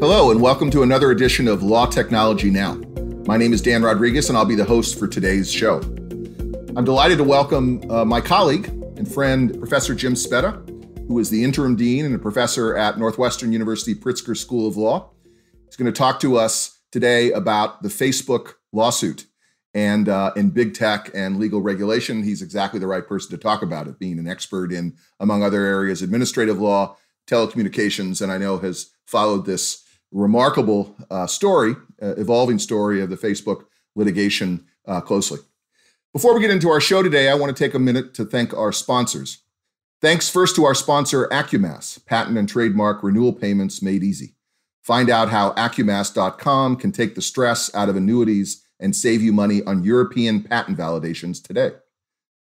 Hello, and welcome to another edition of Law Technology Now. My name is Dan Rodriguez, and I'll be the host for today's show. I'm delighted to welcome uh, my colleague and friend, Professor Jim Speta, who is the interim dean and a professor at Northwestern University Pritzker School of Law. He's going to talk to us today about the Facebook lawsuit and uh, in big tech and legal regulation. He's exactly the right person to talk about it, being an expert in, among other areas, administrative law, telecommunications, and I know has followed this remarkable uh, story, uh, evolving story of the Facebook litigation uh, closely. Before we get into our show today, I want to take a minute to thank our sponsors. Thanks first to our sponsor, Acumass, patent and trademark renewal payments made easy. Find out how Acumass.com can take the stress out of annuities and save you money on European patent validations today.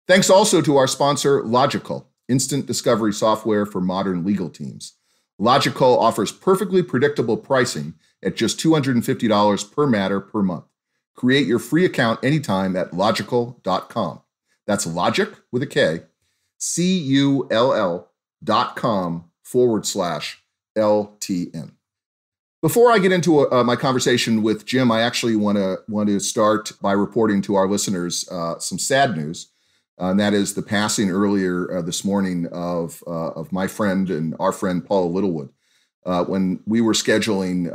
Thanks also to our sponsor, Logikcull, instant discovery software for modern legal teams. Logikcull offers perfectly predictable pricing at just $250 per matter per month. Create your free account anytime at logikcull.com. That's logic with a K, C U L L dot com forward slash LTN. Before I get into uh, my conversation with Jim, I actually want to want to start by reporting to our listeners uh, some sad news, uh, and that is the passing earlier uh, this morning of uh, of my friend and our friend Paula Littlewood. Uh, when we were scheduling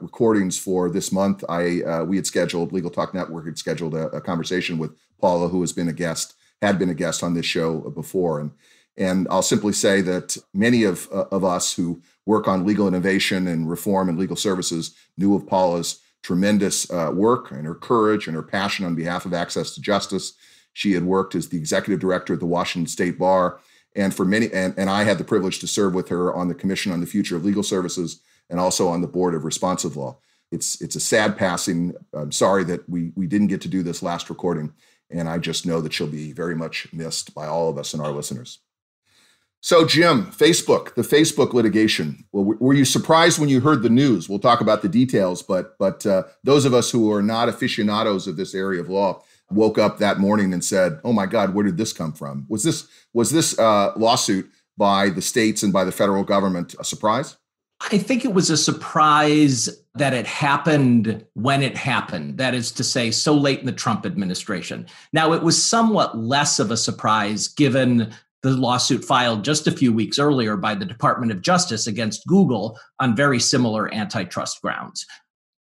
recordings for this month, I we had scheduled Legal Talk Network had scheduled a, a, conversation with Paula, who has been a guest, had been a guest on this show before, and and I'll simply say that many of of us who work on legal innovation and reform and legal services, knew of Paula's tremendous uh, work and her courage and her passion on behalf of access to justice. She had worked as the executive director at the Washington State Bar, and for many, and, and I had the privilege to serve with her on the Commission on the Future of Legal Services and also on the Board of Responsive Law. It's it's a sad passing. I'm sorry that we we didn't get to do this last recording, and I just know that she'll be very much missed by all of us and our listeners. So, Jim, Facebook, the Facebook litigation. Well, were you surprised when you heard the news? We'll talk about the details, but but uh, those of us who are not aficionados of this area of law woke up that morning and said, "Oh my God, where did this come from? Was this was this uh, lawsuit by the states and by the federal government a surprise?" I think it was a surprise that it happened when it happened. That is to say, so late in the Trump administration. Now, it was somewhat less of a surprise given the lawsuit filed just a few weeks earlier by the Department of Justice against Google on very similar antitrust grounds.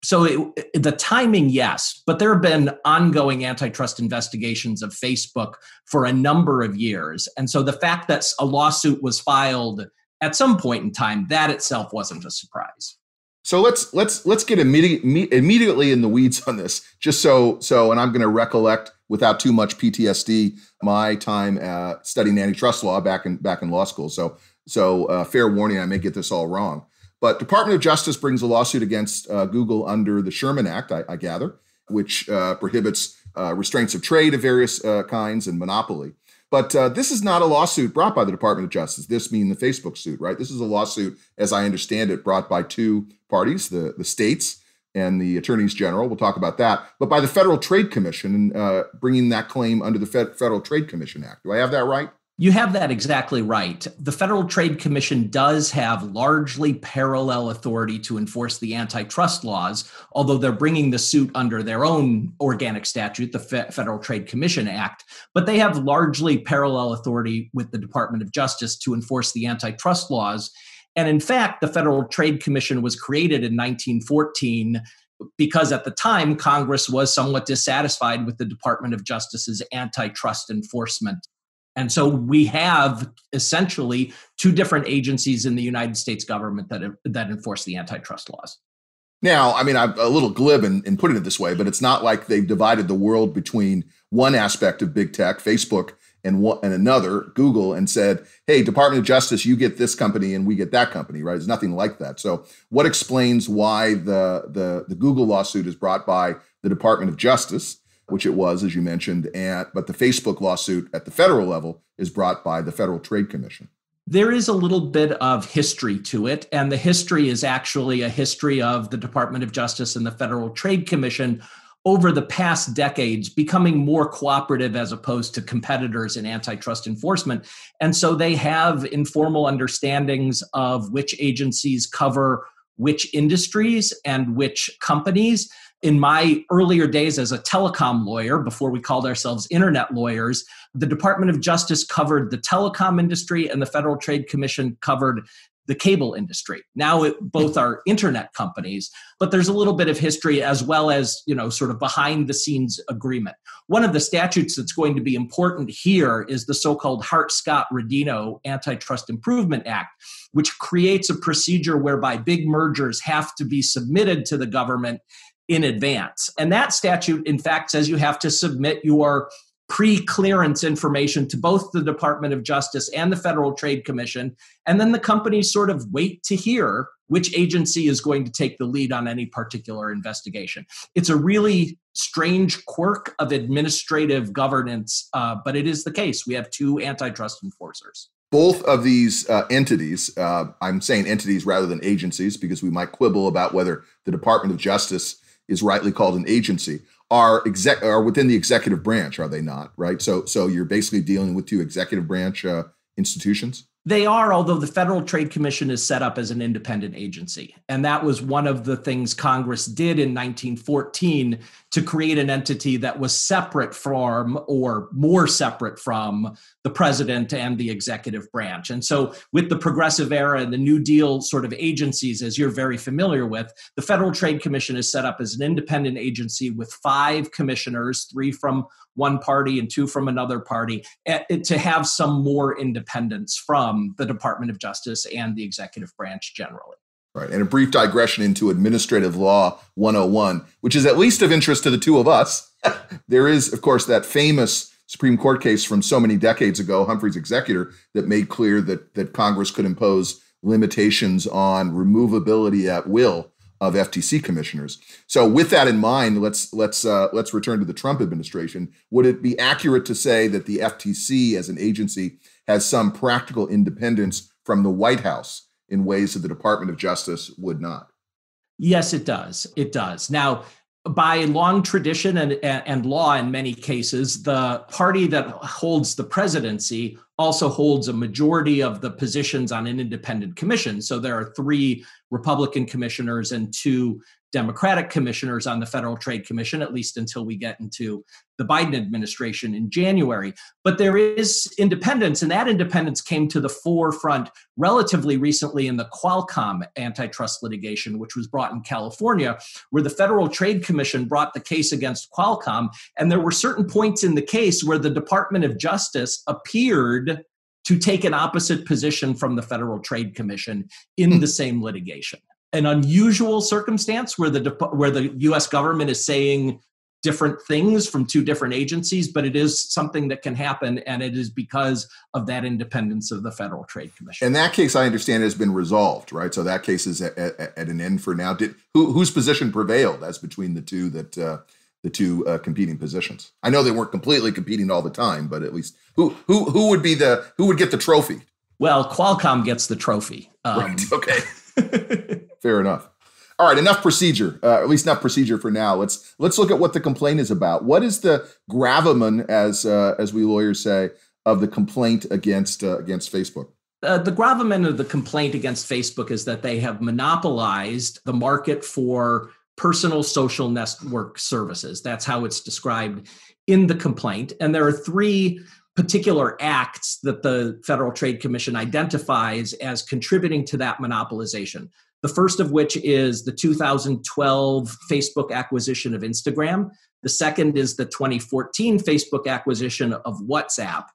So it, the timing, yes, but there have been ongoing antitrust investigations of Facebook for a number of years. And so the fact that a lawsuit was filed at some point in time, that itself wasn't a surprise. So let's let's let's get immediate, immediately in the weeds on this, just so so, and I'm going to recollect without too much PTSD my time uh, studying antitrust law back in back in law school. So so uh, fair warning, I may get this all wrong. But Department of Justice brings a lawsuit against uh, Google under the Sherman Act, I, I gather, which uh, prohibits uh, restraints of trade of various uh, kinds and monopoly. But this is not a lawsuit brought by the Department of Justice. This being the Facebook suit, right? This is a lawsuit, as I understand it, brought by two parties: the the states and the attorneys general. We'll talk about that. But by the Federal Trade Commission, uh, bringing that claim under the Federal Trade Commission Act. Do I have that right? You have that exactly right. The Federal Trade Commission does have largely parallel authority to enforce the antitrust laws, although they're bringing the suit under their own organic statute, the Federal Trade Commission Act. But they have largely parallel authority with the Department of Justice to enforce the antitrust laws. And in fact, the Federal Trade Commission was created in 1914 because at the time Congress was somewhat dissatisfied with the Department of Justice's antitrust enforcement. And so we have essentially two different agencies in the United States government that, that enforce the antitrust laws. Now, I mean, I'm a little glib in, in putting it this way, but it's not like they've divided the world between one aspect of big tech, Facebook, and one and another Google and said, "Hey, Department of Justice, you get this company and we get that company." Right? It's nothing like that. So, what explains why the the the Google lawsuit is brought by the Department of Justice, which it was, as you mentioned, and but the Facebook lawsuit at the federal level is brought by the Federal Trade Commission. There is a little bit of history to it, and the history is actually a history of the Department of Justice and the Federal Trade Commission over the past decades becoming more cooperative as opposed to competitors in antitrust enforcement. And so they have informal understandings of which agencies cover which industries and which companies. In my earlier days as a telecom lawyer, before we called ourselves internet lawyers, the Department of Justice covered the telecom industry and the Federal Trade Commission covered the cable industry. Now it, both are internet companies, but there's a little bit of history as well as, you know, sort of behind the scenes agreement. One of the statutes that's going to be important here is the so-called Hart-Scott-Rodino Antitrust Improvement Act, which creates a procedure whereby big mergers have to be submitted to the government in advance. And that statute in fact says you have to submit your pre clearance information to both the Department of Justice and the Federal Trade Commission. And then the companies sort of wait to hear which agency is going to take the lead on any particular investigation. It's a really strange quirk of administrative governance, uh, but it is the case. We have two antitrust enforcers. Both of these uh, entities, uh, I'm saying entities rather than agencies because we might quibble about whether the Department of Justice is rightly called an agency, are exec are within the executive branch, are they not? Right. So so you're basically dealing with two executive branch uh, institutions. They are, although the Federal Trade Commission is set up as an independent agency. And that was one of the things Congress did in 1914 to create an entity that was separate from or more separate from the president and the executive branch. And so, with the progressive era and the New Deal sort of agencies, as you're very familiar with, the Federal Trade Commission is set up as an independent agency with five commissioners, three from one party and two from another party, eh, to have some more independence from the Department of Justice and the executive branch generally. Right. And a brief digression into Administrative Law 101, which is at least of interest to the two of us. there is, of course, that famous Supreme Court case from so many decades ago, Humphrey's Executor, that made clear that, that Congress could impose limitations on removability at will of FTC commissioners. So, with that in mind, let's let's uh, let's return to the Trump administration. Would it be accurate to say that the FTC as an agency has some practical independence from the White House in ways that the Department of Justice would not. Yes, it does. It does. Now, by long tradition and, and law in many cases, the party that holds the presidency also holds a majority of the positions on an independent commission. So there are three Republican commissioners and two Democratic commissioners on the Federal Trade Commission, at least until we get into the Biden administration in January. But there is independence, and that independence came to the forefront relatively recently in the Qualcomm antitrust litigation, which was brought in California, where the Federal Trade Commission brought the case against Qualcomm. And there were certain points in the case where the Department of Justice appeared to take an opposite position from the Federal Trade Commission in hmm. the same litigation an unusual circumstance where the where the U.S. government is saying different things from two different agencies, but it is something that can happen, and it is because of that independence of the Federal Trade Commission. In that case, I understand has been resolved, right? So that case is at, at, at an end for now. Did who, whose position prevailed as between the two that uh, the two uh, competing positions? I know they weren't completely competing all the time, but at least who who who would be the who would get the trophy? Well, Qualcomm gets the trophy. Um, right. Okay. Fair enough. All right, enough procedure. Uh, at least enough procedure for now. Let's let's look at what the complaint is about. What is the gravamen, as uh, as we lawyers say, of the complaint against uh, against Facebook? Uh, the gravamen of the complaint against Facebook is that they have monopolized the market for personal social network services. That's how it's described in the complaint. And there are three particular acts that the Federal Trade Commission identifies as contributing to that monopolization. The first of which is the 2012 Facebook acquisition of Instagram. The second is the 2014 Facebook acquisition of WhatsApp.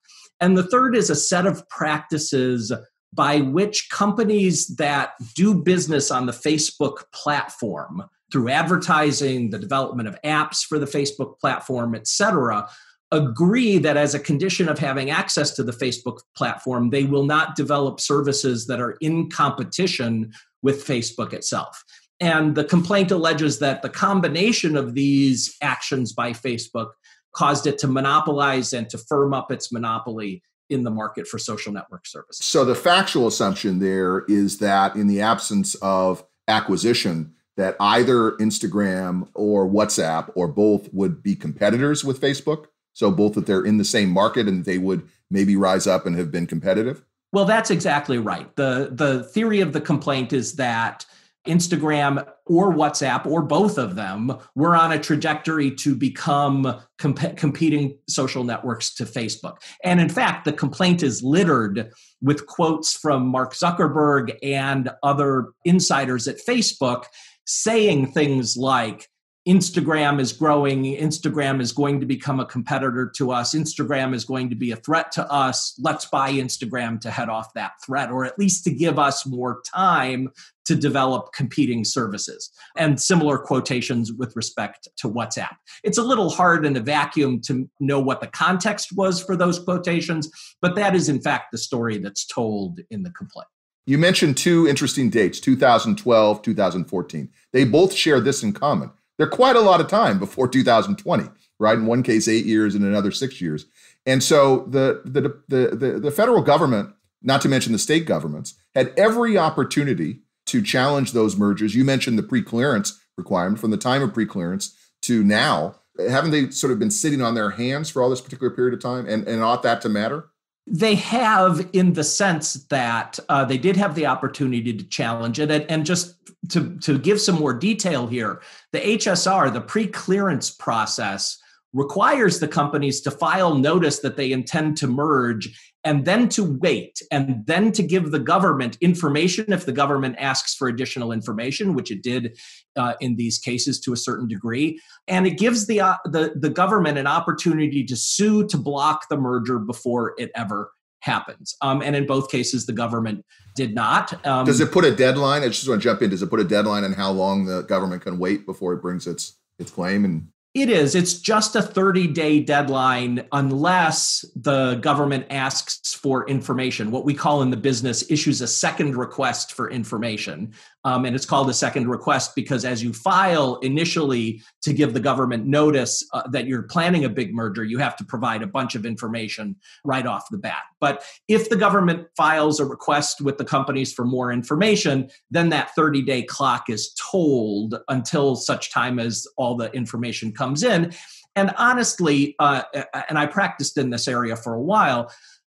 And the third is a set of practices by which companies that do business on the Facebook platform through advertising, the development of apps for the Facebook platform, et cetera, agree that as a condition of having access to the Facebook platform, they will not develop services that are in competition with Facebook itself. And the complaint alleges that the combination of these actions by Facebook caused it to monopolize and to firm up its monopoly in the market for social network services. So the factual assumption there is that in the absence of acquisition, that either Instagram or WhatsApp or both would be competitors with Facebook? So both that they're in the same market and they would maybe rise up and have been competitive? Well, that's exactly right. The the theory of the complaint is that Instagram or WhatsApp or both of them were on a trajectory to become comp- competing social networks to Facebook. And in fact, the complaint is littered with quotes from Mark Zuckerberg and other insiders at Facebook saying things like, Instagram is growing. Instagram is going to become a competitor to us. Instagram is going to be a threat to us. Let's buy Instagram to head off that threat, or at least to give us more time to develop competing services. And similar quotations with respect to WhatsApp. It's a little hard in a vacuum to know what the context was for those quotations, but that is in fact the story that's told in the complaint. You mentioned two interesting dates 2012, 2014. They both share this in common they're quite a lot of time before 2020, right? In one case, eight years, in another six years. And so the, the, the, the, the federal government, not to mention the state governments, had every opportunity to challenge those mergers. You mentioned the pre-clearance requirement from the time of pre-clearance to now. Haven't they sort of been sitting on their hands for all this particular period of time and, and ought that to matter? They have, in the sense that uh, they did have the opportunity to challenge it. And, and just to, to give some more detail here, the HSR, the pre clearance process, requires the companies to file notice that they intend to merge and then to wait and then to give the government information if the government asks for additional information which it did uh, in these cases to a certain degree. And it gives the, uh, the the government an opportunity to sue to block the merger before it ever happens. Um, and in both cases the government did not. Um, does it put a deadline? I just want to jump in. Does it put a deadline on how long the government can wait before it brings its its claim and it is. It's just a 30 day deadline unless the government asks for information. What we call in the business issues a second request for information. Um, and it's called a second request because as you file initially to give the government notice uh, that you're planning a big merger, you have to provide a bunch of information right off the bat. But if the government files a request with the companies for more information, then that 30 day clock is tolled until such time as all the information comes in. And honestly, uh, and I practiced in this area for a while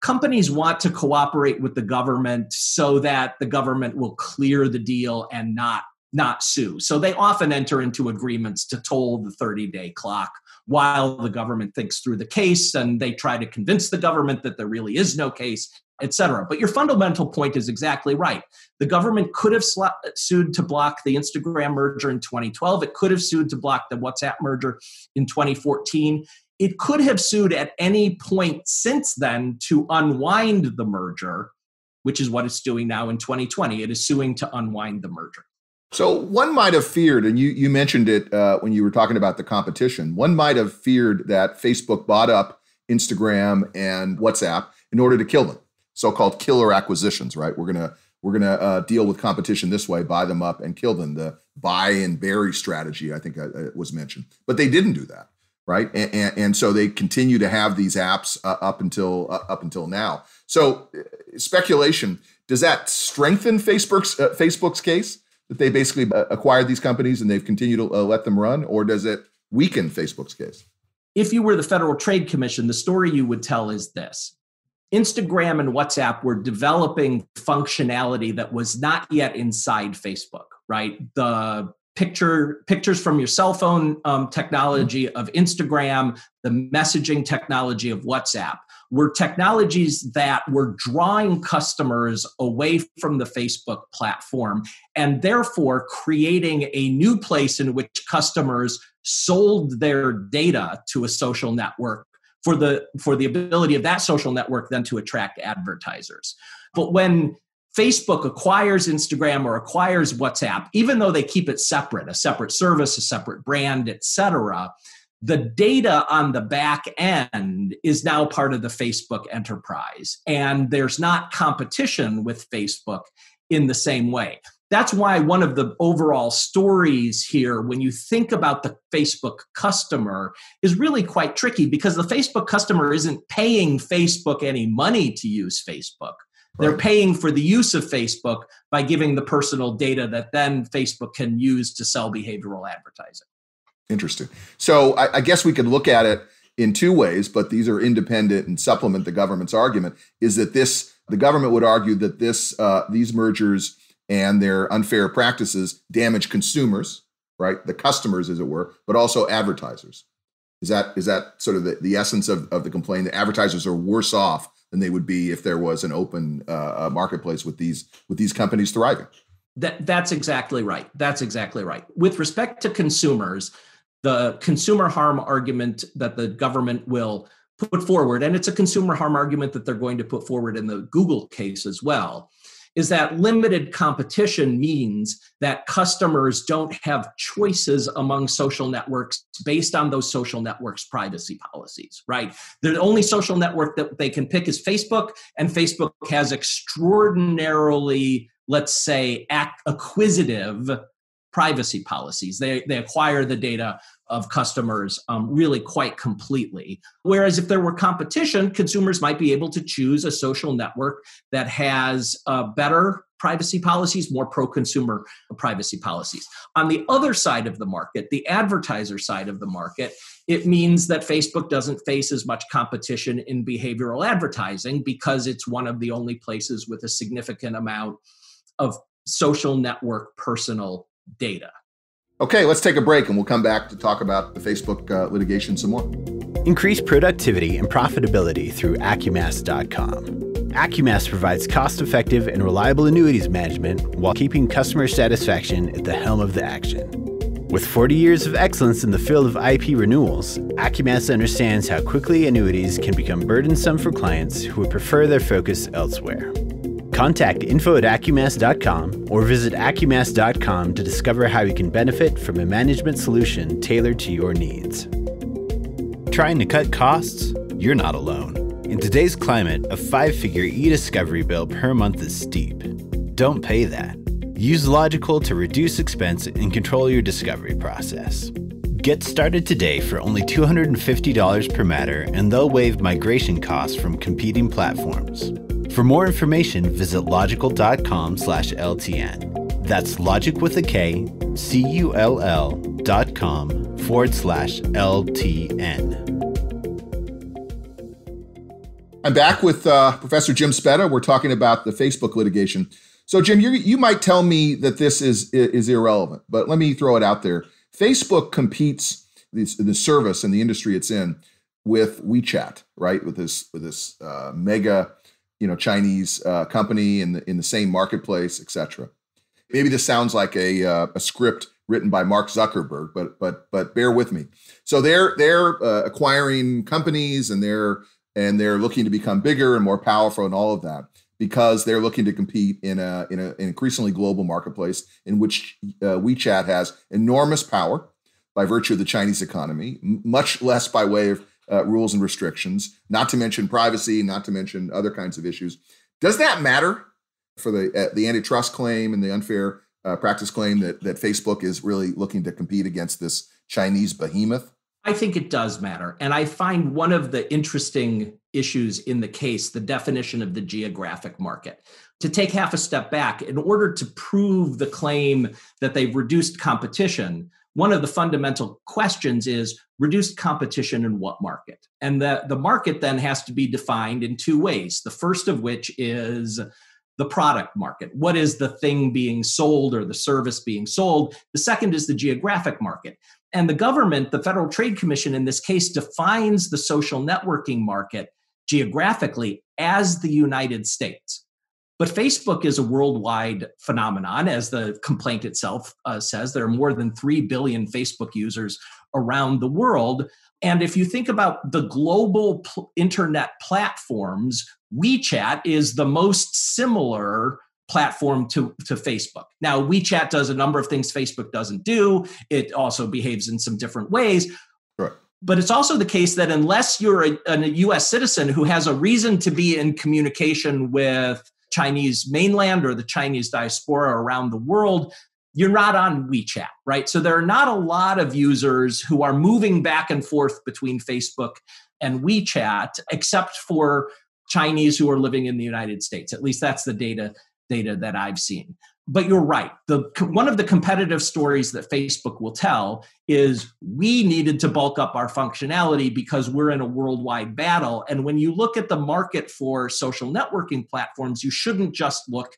companies want to cooperate with the government so that the government will clear the deal and not not sue. So they often enter into agreements to toll the 30 day clock while the government thinks through the case and they try to convince the government that there really is no case, etc. But your fundamental point is exactly right. The government could have sued to block the Instagram merger in 2012. It could have sued to block the WhatsApp merger in 2014 it could have sued at any point since then to unwind the merger, which is what it's doing now in 2020. It is suing to unwind the merger. So one might have feared, and you you mentioned it uh, when you were talking about the competition. One might have feared that Facebook bought up Instagram and WhatsApp in order to kill them, so-called killer acquisitions. Right? We're gonna we're gonna uh, deal with competition this way, buy them up and kill them. The buy and bury strategy, I think, uh, uh was mentioned, but they didn't do that right? And, and, and, so they continue to have these apps uh, up until uh, up until now. So uh, speculation does that strengthen Facebook's uh, Facebook's case that they basically uh, acquired these companies and they've continued to uh, let them run, or does it weaken Facebook's case? If you were the Federal Trade Commission, the story you would tell is this. Instagram and WhatsApp were developing functionality that was not yet inside Facebook, right? The picture pictures from your cell phone um, technology of Instagram, the messaging technology of WhatsApp were technologies that were drawing customers away from the Facebook platform and therefore creating a new place in which customers sold their data to a social network for the for the ability of that social network then to attract advertisers. But when Facebook acquires Instagram or acquires WhatsApp, even though they keep it separate, a separate service, a separate brand, etc., the data on the back end is now part of the Facebook enterprise. And there's not competition with Facebook in the same way. That's why one of the overall stories here, when you think about the Facebook customer, is really quite tricky because the Facebook customer isn't paying Facebook any money to use Facebook. They're paying for the use of Facebook by giving the personal data that then Facebook can use to sell behavioral advertising. Interesting. So I, I guess we could look at it in two ways, but these are independent and supplement the government's argument. Is that this the government would argue that this uh, these mergers and their unfair practices damage consumers, right? The customers, as it were, but also advertisers. Is that is that sort of the, the essence of, of the complaint? That advertisers are worse off than they would be if there was an open uh, marketplace with these with these companies thriving. That that's exactly right. That's exactly right. With respect to consumers, the consumer harm argument that the government will put forward, and it's a consumer harm argument that they're going to put forward in the Google case as well, is that limited competition means that customers don't have choices among social networks based on those social networks' privacy policies, right? The only social network that they can pick is Facebook, and Facebook has extraordinarily, let's say, acquisitive privacy policies. They, they acquire the data of customers um, really quite completely. Whereas if there were competition, consumers might be able to choose a social network that has uh, better privacy policies, more pro consumer privacy policies. On the other side of the market, the advertiser side of the market, it means that Facebook doesn't face as much competition in behavioral advertising because it's one of the only places with a significant amount of social network personal data. Okay, let's take a break and we'll come back to talk about the Facebook uh, litigation some more. Increase productivity and profitability through Acumass.com. Acumass provides cost effective and reliable annuities management while keeping customer satisfaction at the helm of the action. With 40 years of excellence in the field of IP renewals, Acumass understands how quickly annuities can become burdensome for clients who would prefer their focus elsewhere. Contact info at Acumass.com or visit Acumass.com to discover how you can benefit from a management solution tailored to your needs. Trying to cut costs? You're not alone. In today's climate, a five figure e discovery bill per month is steep. Don't pay that. Use Logikcull to reduce expense and control your discovery process. Get started today for only $250 per matter, and they'll waive migration costs from competing platforms. For more information, visit logikcull.com slash LTN. That's logic with a K, C U L L dot com forward slash LTN. I'm back with uh, Professor Jim Speta. We're talking about the Facebook litigation. So, Jim, you you might tell me that this is is irrelevant, but let me throw it out there. Facebook competes the, the service and the industry it's in with WeChat, right? With this with this uh, mega you know Chinese uh, company in the in the same marketplace, etc. Maybe this sounds like a uh, a script written by Mark Zuckerberg, but but but bear with me. So they're they're uh, acquiring companies and they're and they're looking to become bigger and more powerful and all of that because they're looking to compete in a in a, an increasingly global marketplace in which uh, WeChat has enormous power by virtue of the Chinese economy, much less by way of uh, rules and restrictions, not to mention privacy, not to mention other kinds of issues. Does that matter for the uh, the antitrust claim and the unfair uh, practice claim that that Facebook is really looking to compete against this Chinese behemoth? I think it does matter. And I find one of the interesting issues in the case the definition of the geographic market. To take half a step back, in order to prove the claim that they've reduced competition, one of the fundamental questions is reduced competition in what market? And the, the market then has to be defined in two ways. The first of which is the product market. What is the thing being sold or the service being sold? The second is the geographic market. And the government, the Federal Trade Commission in this case, defines the social networking market geographically as the United States. But Facebook is a worldwide phenomenon, as the complaint itself uh, says. There are more than 3 billion Facebook users around the world. And if you think about the global pl- internet platforms, WeChat is the most similar platform to, to Facebook. Now, WeChat does a number of things Facebook doesn't do, it also behaves in some different ways. Right. But it's also the case that unless you're a, a US citizen who has a reason to be in communication with Chinese mainland or the Chinese diaspora around the world, you're not on WeChat, right? So there are not a lot of users who are moving back and forth between Facebook and WeChat, except for Chinese who are living in the United States. At least that's the data data that I've seen but you're right. The one of the competitive stories that Facebook will tell is we needed to bulk up our functionality because we're in a worldwide battle. And when you look at the market for social networking platforms, you shouldn't just look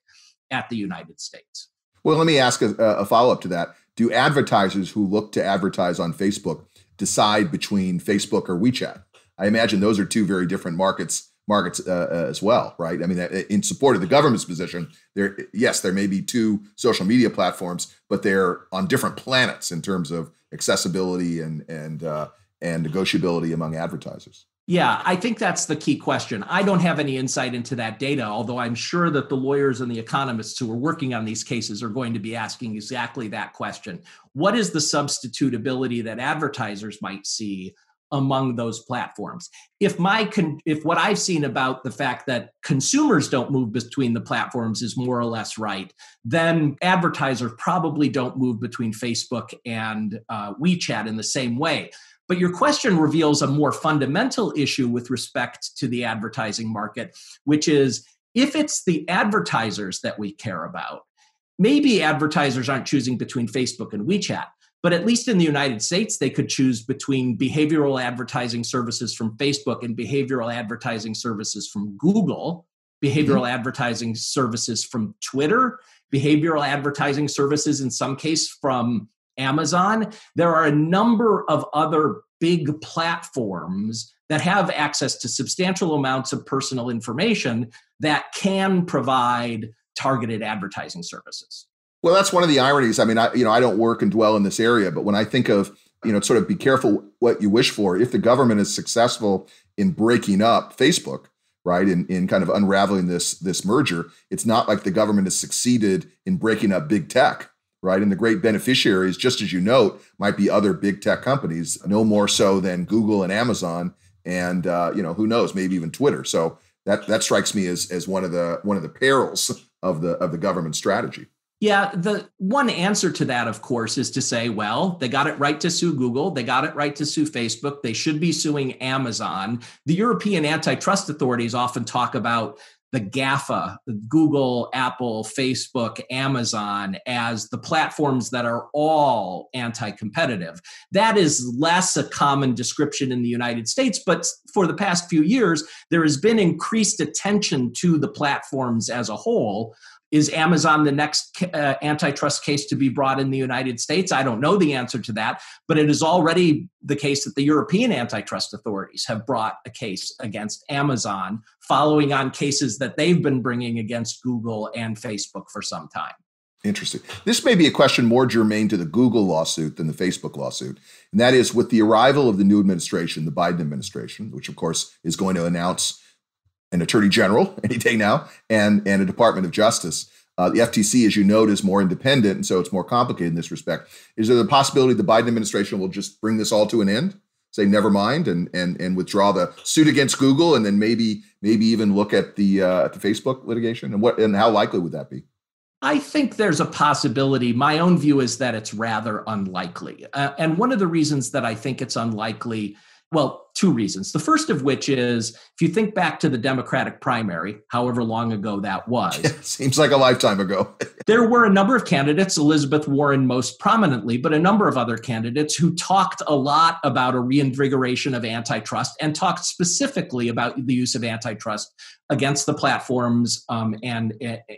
at the United States. Well, let me ask a, a follow up to that. Do advertisers who look to advertise on Facebook decide between Facebook or WeChat? I imagine those are two very different markets markets uh, uh as well, right? I mean, in support of the government's position, there yes, there may be two social media platforms, but they're on different planets in terms of accessibility and and uh, and negotiability among advertisers. Yeah, I think that's the key question. I don't have any insight into that data, although I'm sure that the lawyers and the economists who are working on these cases are going to be asking exactly that question. What is the substitutability that advertisers might see among those platforms? If my con- if what I've seen about the fact that consumers don't move between the platforms is more or less right, then advertisers probably don't move between Facebook and uh, WeChat in the same way. But your question reveals a more fundamental issue with respect to the advertising market, which is if it's the advertisers that we care about, maybe advertisers aren't choosing between Facebook and WeChat. But at least in the United States, they could choose between behavioral advertising services from Facebook and behavioral advertising services from Google, behavioral mm-hmm. advertising services from Twitter, behavioral advertising services in some case from Amazon. There are a number of other big platforms that have access to substantial amounts of personal information that can provide targeted advertising services. Well, that's one of the ironies. I mean, I you know, I don't work and dwell in this area, but when I think of, you know, sort of be careful what you wish for. If the government is successful in breaking up Facebook, right, in, in kind of unraveling this this merger, it's not like the government has succeeded in breaking up big tech right? And the great beneficiaries, just as you note, might be other big tech companies, no more so than Google and Amazon, and uh, you know who knows, maybe even Twitter. So that that strikes me as as one of the one of the perils of the of the government strategy. Yeah, the one answer to that, of course, is to say, well, they got it right to sue Google. They got it right to sue Facebook. They should be suing Amazon. The European antitrust authorities often talk about the GAFA, Google, Apple, Facebook, Amazon, as the platforms that are all anti competitive. That is less a common description in the United States, but for the past few years, there has been increased attention to the platforms as a whole. Is Amazon the next uh, antitrust case to be brought in the United States? I don't know the answer to that, but it is already the case that the European antitrust authorities have brought a case against Amazon, following on cases that they've been bringing against Google and Facebook for some time. Interesting. This may be a question more germane to the Google lawsuit than the Facebook lawsuit. And that is with the arrival of the new administration, the Biden administration, which of course is going to announce an attorney general any day now and, and a Department of Justice. Uh, the FTC, as you note, is more independent, and so it's more complicated in this respect. Is there the possibility the Biden administration will just bring this all to an end, say never mind, and and and withdraw the suit against Google, and then maybe maybe even look at the uh, at the Facebook litigation? And what and how likely would that be? I think there's a possibility. My own view is that it's rather unlikely, uh, and one of the reasons that I think it's unlikely well, two reasons. The first of which is if you think back to the Democratic primary, however long ago that was. Yeah, seems like a lifetime ago. there were a number of candidates, Elizabeth Warren most prominently, but a number of other candidates who talked a lot about a reinvigoration of antitrust and talked specifically about the use of antitrust against the platforms um, and,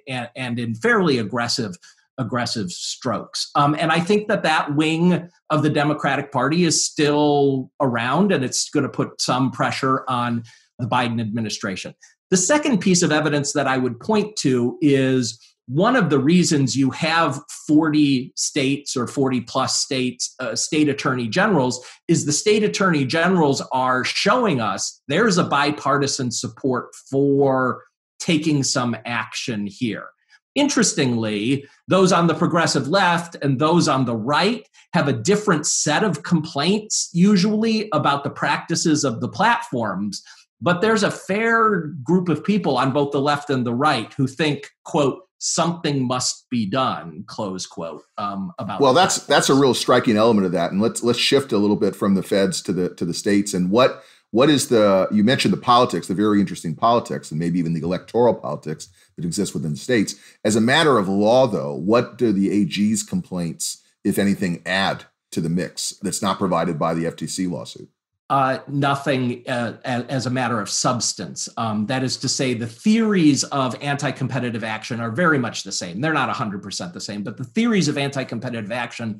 and, and in fairly aggressive aggressive strokes. Um, and I think that that wing of the Democratic Party is still around and it's going to put some pressure on the Biden administration. The second piece of evidence that I would point to is one of the reasons you have 40 states or 40 plus states uh, state attorney generals is the state attorney generals are showing us there's a bipartisan support for taking some action here Interestingly, those on the progressive left and those on the right have a different set of complaints, usually about the practices of the platforms. But there's a fair group of people on both the left and the right who think, quote, something must be done close quote um, about well that's that's a real striking element of that and let's let's shift a little bit from the feds to the to the states and what what is the, you mentioned the politics, the very interesting politics, and maybe even the electoral politics that exist within the states. As a matter of law, though, what do the AG's complaints, if anything, add to the mix that's not provided by the FTC lawsuit? Uh, nothing uh, as, as, a matter of substance. Um, that is to say, the theories of anti competitive action are very much the same. They're not 100% the same, but the theories of anti competitive action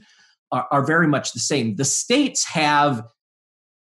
are, are, very much the same. The states have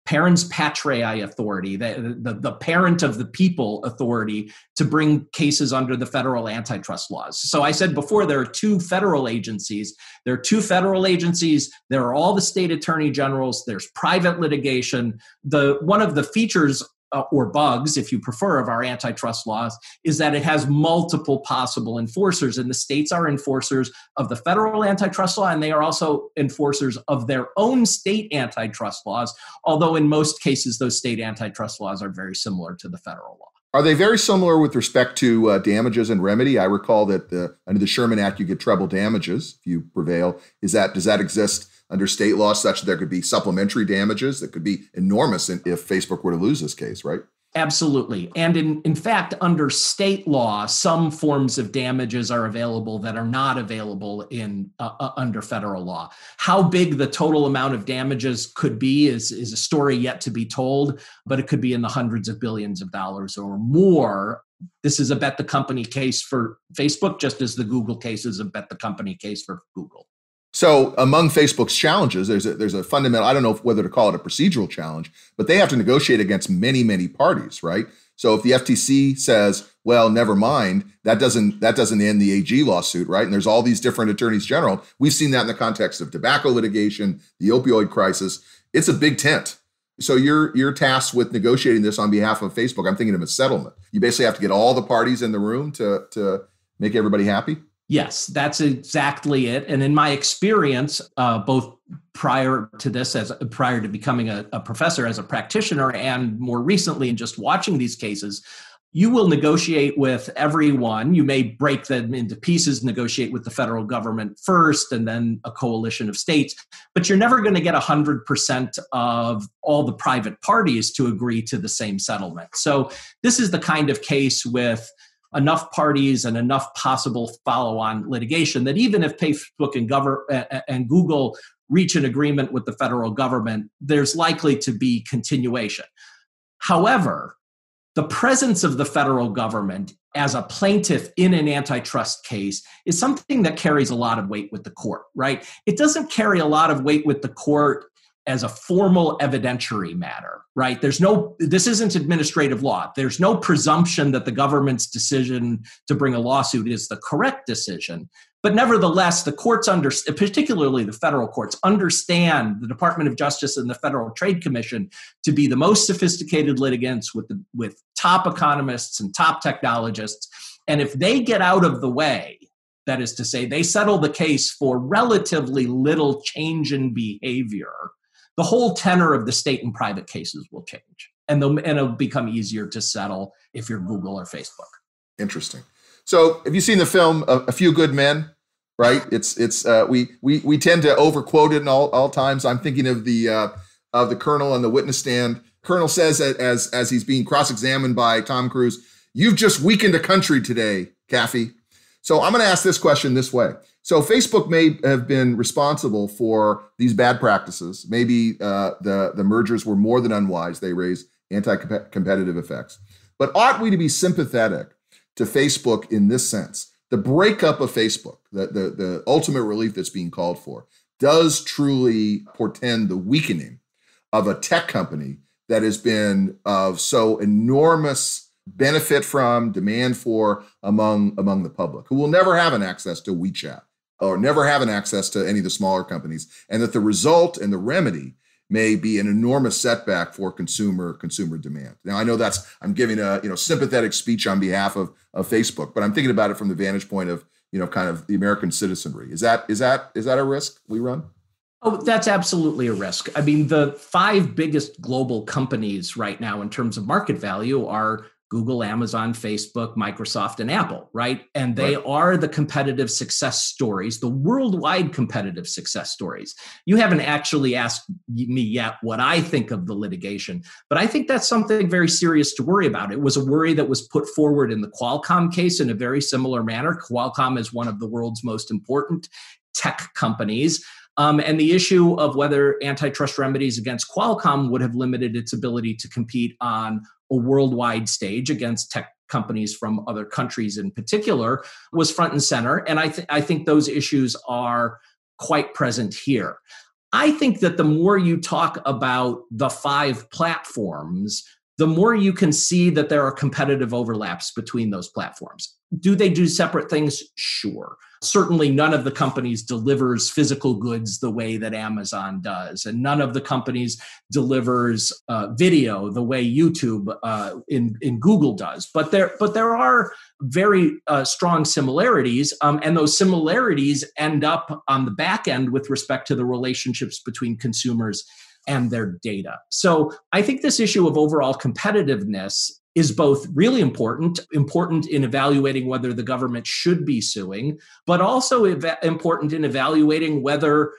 parens patriae authority, the, the, the, parent of the people authority to bring cases under the federal antitrust laws. So I said before, there are two federal agencies. There are two federal agencies. There are all the state attorney generals. There's private litigation. The one of the features uh, or bugs, if you prefer, of our antitrust laws is that it has multiple possible enforcers, and the states are enforcers of the federal antitrust law, and they are also enforcers of their own state antitrust laws. Although in most cases, those state antitrust laws are very similar to the federal law. Are they very similar with respect to uh, damages and remedy? I recall that the, under the Sherman Act, you get treble damages if you prevail. Is that does that exist? Under state law such that there could be supplementary damages that could be enormous if Facebook were to lose this case, right? Absolutely. And in, in fact, under state law, some forms of damages are available that are not available in uh, uh, under federal law. How big the total amount of damages could be is, is a story yet to be told, but it could be in the hundreds of billions of dollars or more. This is a bet the company case for Facebook, just as the Google case is a bet the company case for Google. So among Facebook's challenges, there's a, there's a fundamental, I don't know whether to call it a procedural challenge, but they have to negotiate against many, many parties, right? So if the FTC says, well, never mind, that doesn't that doesn't end the AG lawsuit, right? And there's all these different attorneys general. We've seen that in the context of tobacco litigation, the opioid crisis. It's a big tent. So you're you're tasked with negotiating this on behalf of Facebook. I'm thinking of a settlement. You basically have to get all the parties in the room to to make everybody happy. Yes, that's exactly it. And in my experience, uh, both prior to this, as prior to becoming a, a professor as a practitioner, and more recently in just watching these cases, you will negotiate with everyone. You may break them into pieces, negotiate with the federal government first, and then a coalition of states. But you're never going to get 100% of all the private parties to agree to the same settlement. So, this is the kind of case with enough parties and enough possible follow-on litigation that even if Facebook and, Gover- and Google reach an agreement with the federal government, there's likely to be continuation. However, the presence of the federal government as a plaintiff in an antitrust case is something that carries a lot of weight with the court, right? It doesn't carry a lot of weight with the court as a formal evidentiary matter, right? There's no, this isn't administrative law. There's no presumption that the government's decision to bring a lawsuit is the correct decision. But nevertheless, the courts, under, particularly the federal courts, understand the Department of Justice and the Federal Trade Commission to be the most sophisticated litigants with, the, with top economists and top technologists. And if they get out of the way, that is to say, they settle the case for relatively little change in behavior, the whole tenor of the state and private cases will change and, and it'll become easier to settle if you're Google or Facebook. Interesting. So, have you seen the film A, Few Good Men? Right. It's it's uh, we we we tend to overquote it in all all times. I'm thinking of the uh, of the colonel on the witness stand. Colonel says that as as he's being cross examined by Tom Cruise, "You've just weakened a country today, Kaffee." So I'm going to ask this question this way: so Facebook may have been responsible for these bad practices. Maybe uh, the the mergers were more than unwise. They raise anti-competitive effects. But ought we to be sympathetic to Facebook in this sense? The breakup of Facebook, the, the, the ultimate relief that's being called for, does truly portend the weakening of a tech company that has been of so enormous benefit from, demand for among among the public, who will never have an access to WeChat or never have an access to any of the smaller companies, and that the result and the remedy may be an enormous setback for consumer consumer demand. Now I know that's I'm giving a you know sympathetic speech on behalf of, of Facebook, but I'm thinking about it from the vantage point of you know kind of the American citizenry. Is that is that is that a risk we run? Oh, that's absolutely a risk. I mean, the five biggest global companies right now in terms of market value are Google, Amazon, Facebook, Microsoft, and Apple, right? And they right. are the competitive success stories, the worldwide competitive success stories. You haven't actually asked me yet what I think of the litigation, but I think that's something very serious to worry about. It was a worry that was put forward in the Qualcomm case in a very similar manner. Qualcomm is one of the world's most important tech companies. Um, and the issue of whether antitrust remedies against Qualcomm would have limited its ability to compete on a worldwide stage against tech companies from other countries in particular was front and center. And I, th- I think those issues are quite present here. I think that the more you talk about the five platforms, the more you can see that there are competitive overlaps between those platforms. Do they do separate things? Sure. Certainly, none of the companies delivers physical goods the way that Amazon does, and none of the companies delivers uh, video the way YouTube uh, in in Google does. But there, but there are very uh, strong similarities, um, and those similarities end up on the back end with respect to the relationships between consumers and their data. So I think this issue of overall competitiveness is both really important, important in evaluating whether the government should be suing, but also ev- important in evaluating whether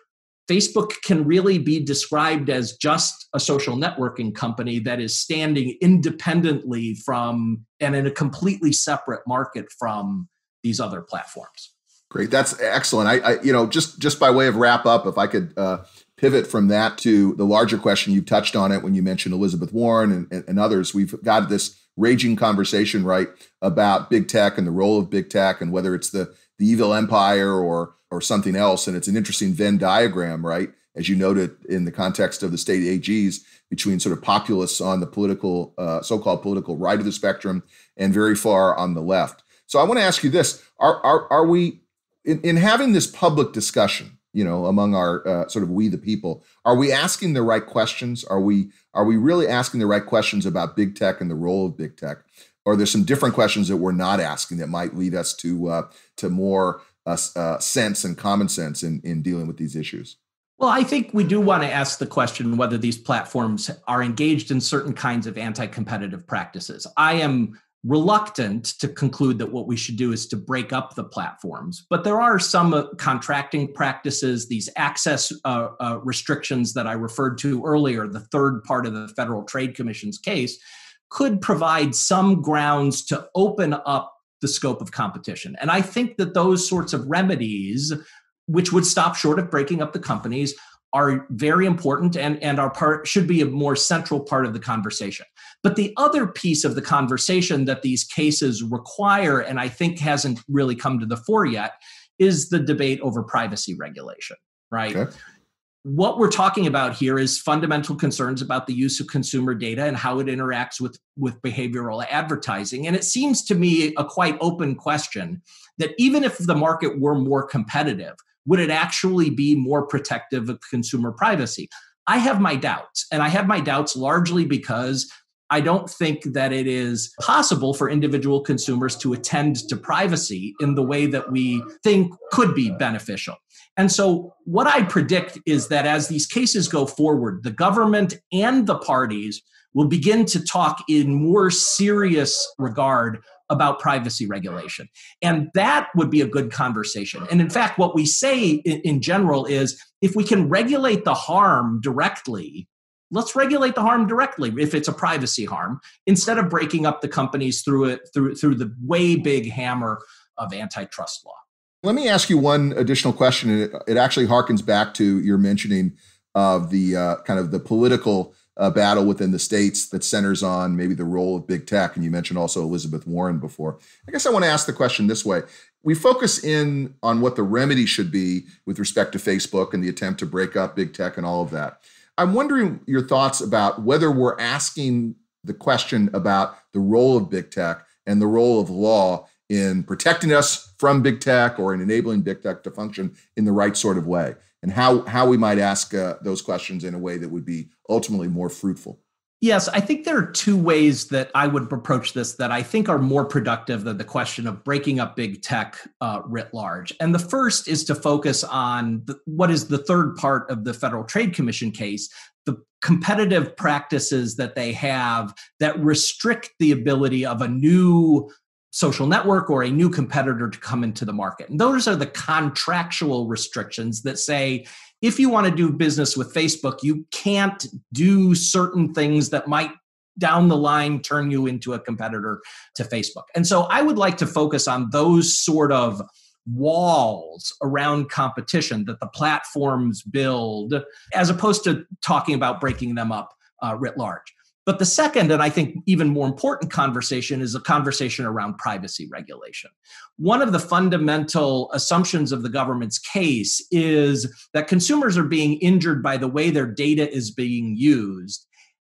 Facebook can really be described as just a social networking company that is standing independently from and in a completely separate market from these other platforms. Great, that's excellent. I, I you know, just just by way of wrap up, if I could uh, pivot from that to the larger question, you've touched on it when you mentioned Elizabeth Warren and, and, and others. We've got this raging conversation, right, about big tech and the role of big tech and whether it's the the evil empire or or something else. And it's an interesting Venn diagram, right, as you noted in the context of the state AGs between sort of populists on the political, uh, so-called political right of the spectrum and very far on the left. So I want to ask you this: Are are are we in, in having this public discussion? You know among our uh, sort of we the people. Are we asking the right questions? Are we are we really asking the right questions about big tech and the role of big tech? Or there's some different questions that we're not asking that might lead us to uh, to more uh, uh, sense and common sense in in dealing with these issues? Well, I think we do want to ask the question whether these platforms are engaged in certain kinds of anti competitive practices. I am reluctant to conclude that what we should do is to break up the platforms. But there are some uh, contracting practices, these access uh, uh, restrictions that I referred to earlier, the third part of the Federal Trade Commission's case, could provide some grounds to open up the scope of competition. And I think that those sorts of remedies, which would stop short of breaking up the companies, are very important and, and are part should be a more central part of the conversation. But the other piece of the conversation that these cases require, and I think hasn't really come to the fore yet, is the debate over privacy regulation, right? Okay. What we're talking about here is fundamental concerns about the use of consumer data and how it interacts with, with behavioral advertising. And it seems to me a quite open question that even if the market were more competitive, would it actually be more protective of consumer privacy? I have my doubts, and I have my doubts largely because I don't think that it is possible for individual consumers to attend to privacy in the way that we think could be beneficial. And so, what I predict is that as these cases go forward, the government and the parties will begin to talk in more serious regard about privacy regulation. And that would be a good conversation. And in fact, what we say in, general is if we can regulate the harm directly, let's regulate the harm directly if it's a privacy harm instead of breaking up the companies through it through through the way big hammer of antitrust law. Let me ask you one additional question. It, it actually harkens back to your mentioning of the uh, kind of the political uh, battle within the states that centers on maybe the role of big tech. And you mentioned also Elizabeth Warren before. I guess I want to ask the question this way. We focus in on what the remedy should be with respect to Facebook and the attempt to break up big tech and all of that. I'm wondering your thoughts about whether we're asking the question about the role of big tech and the role of law in protecting us from big tech or in enabling big tech to function in the right sort of way and how how we might ask uh, those questions in a way that would be ultimately more fruitful. Yes, I think there are two ways that I would approach this that I think are more productive than the question of breaking up big tech uh, writ large. And the first is to focus on the, what is the third part of the Federal Trade Commission case the competitive practices that they have that restrict the ability of a new social network or a new competitor to come into the market. And those are the contractual restrictions that say if you want to do business with Facebook, you can't do certain things that might down the line turn you into a competitor to Facebook. And so I would like to focus on those sort of walls around competition that the platforms build, as opposed to talking about breaking them up uh, writ large. But the second, and I think even more important conversation, is a conversation around privacy regulation. One of the fundamental assumptions of the government's case is that consumers are being injured by the way their data is being used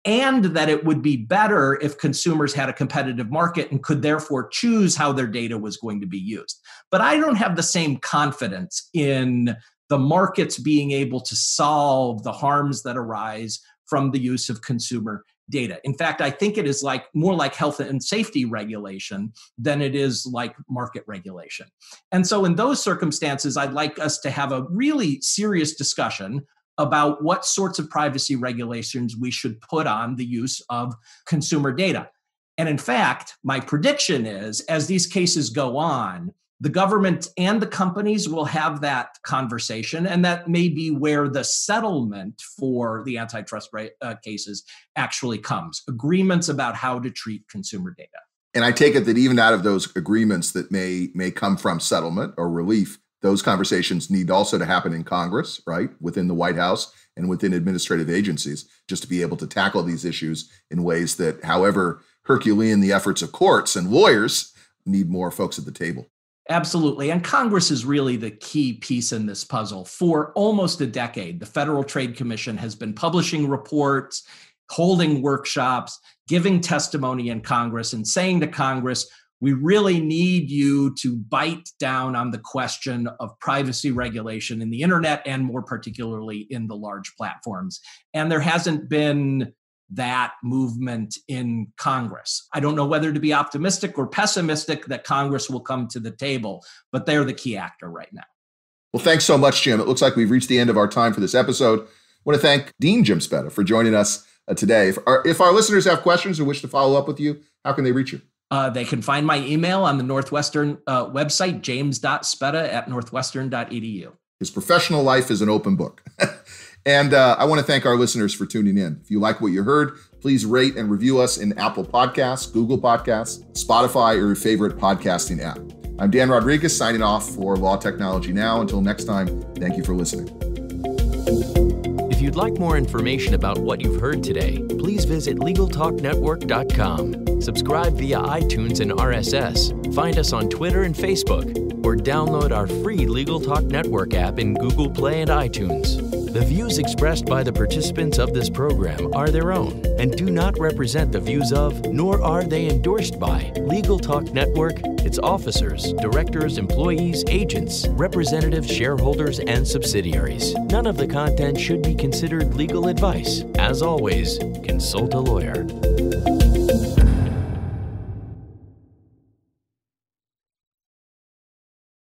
and that it would be better if consumers had a competitive market and could therefore choose how their data was going to be used. But I don't have the same confidence in the markets being able to solve the harms that arise from the use of consumer data. In fact, I think it is like more like health and safety regulation than it is like market regulation. And so in those circumstances, I'd like us to have a really serious discussion about what sorts of privacy regulations we should put on the use of consumer data. And in fact, my prediction is as these cases go on, the government and the companies will have that conversation, and that may be where the settlement for the antitrust uh, cases actually comes agreements about how to treat consumer data. And I take it that even out of those agreements that may may come from settlement or relief, those conversations need also to happen in Congress, right, within the White House and within administrative agencies, just to be able to tackle these issues in ways that, however Herculean the efforts of courts and lawyers, need more folks at the table. Absolutely. And Congress is really the key piece in this puzzle. For almost a decade, the Federal Trade Commission has been publishing reports, holding workshops, giving testimony in Congress, and saying to Congress, we really need you to bite down on the question of privacy regulation in the internet and more particularly in the large platforms. And there hasn't been that movement in Congress. I don't know whether to be optimistic or pessimistic that Congress will come to the table, but they're the key actor right now. Well, thanks so much, Jim. It looks like we've reached the end of our time for this episode. I want to thank Dean Jim Speta for joining us uh, today. If our, if our listeners have questions or wish to follow up with you, how can they reach you? Uh, they can find my email on the Northwestern uh, website, james.speta at northwestern.edu. His professional life is an open book. and uh, I want to thank our listeners for tuning in. If you like what you heard, please rate and review us in Apple Podcasts, Google Podcasts, Spotify, or your favorite podcasting app. I'm Dan Rodriguez signing off for Law Technology Now. Until next time, thank you for listening. If you'd like more information about what you've heard today, please visit LegalTalkNetwork.com. Subscribe via iTunes and RSS. Find us on Twitter and Facebook, or download our free Legal Talk Network app in Google Play and iTunes. The views expressed by the participants of this program are their own and do not represent the views of, nor are they endorsed by, Legal Talk Network, its officers, directors, employees, agents, representatives, shareholders, and subsidiaries. None of the content should be considered legal advice. As always, consult a lawyer.